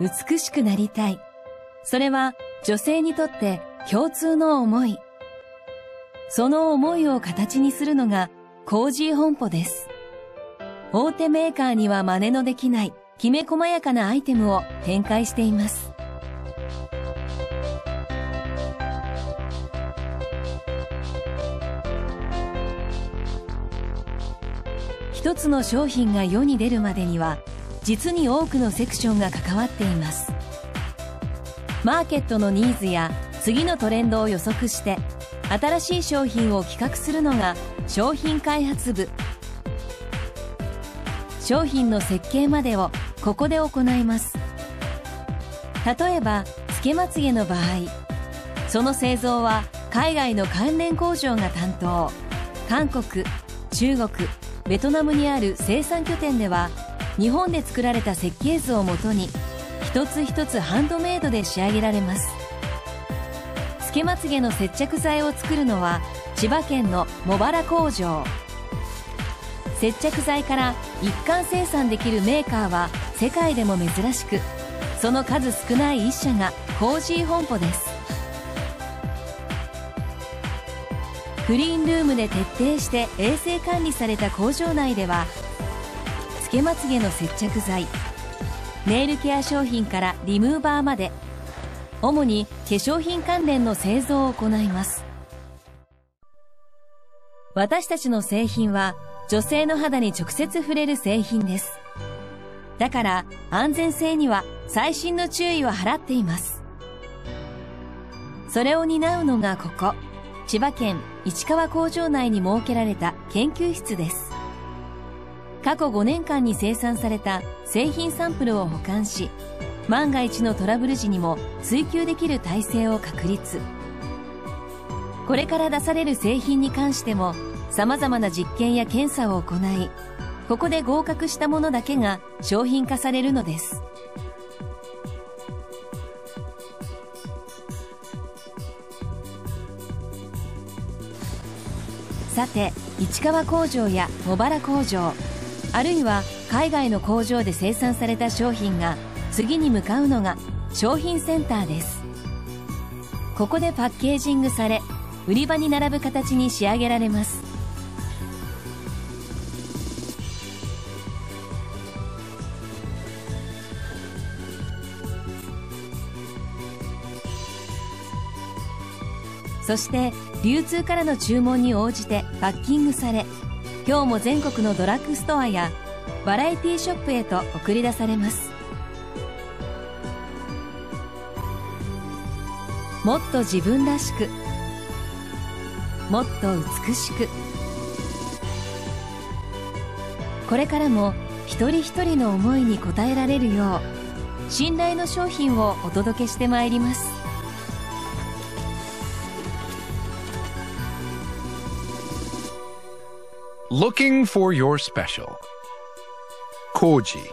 美しくなりたい。それは女性にとって共通の思い。その思いを形にするのがコージー本舗です。大手メーカーには真似のできないきめ細やかなアイテムを展開しています。一つの商品が世に出るまでには実に多くのセクションが関わっています。マーケットのニーズや次のトレンドを予測して新しい商品を企画するのが商品開発部。商品の設計までをここで行います。例えばつけまつげの場合その製造は海外の関連工場が担当。韓国中国ベトナムにある生産拠点では日本で作られた設計図をもとに一つ一つハンドメイドで仕上げられます。つけまつげの接着剤を作るのは千葉県の茂原工場。接着剤から一貫生産できるメーカーは世界でも珍しくその数少ない一社がコージー本舗です。クリーンルームで徹底して衛生管理された工場内ではけまつげの接着剤。ネイルケア商品からリムーバーまで。主に化粧品関連の製造を行います。私たちの製品は女性の肌に直接触れる製品です。だから安全性には細心の注意を払っています。それを担うのがここ千葉県市川工場内に設けられた研究室です。過去5年間に生産された製品サンプルを保管し、万が一のトラブル時にも追求できる体制を確立。これから出される製品に関しても様々な実験や検査を行い、ここで合格したものだけが商品化されるのです。さて市川工場や茂原工場あるいは海外の工場で生産された商品が次に向かうのが商品センターです。ここでパッケージングされ売り場に並ぶ形に仕上げられます。そして流通からの注文に応じてパッキングされ今日も全国のドラッグストアやバラエティショップへと送り出されます。もっと自分らしくもっと美しく。これからも一人一人の思いに応えられるよう信頼の商品をお届けしてまいります。Looking for your special. Koji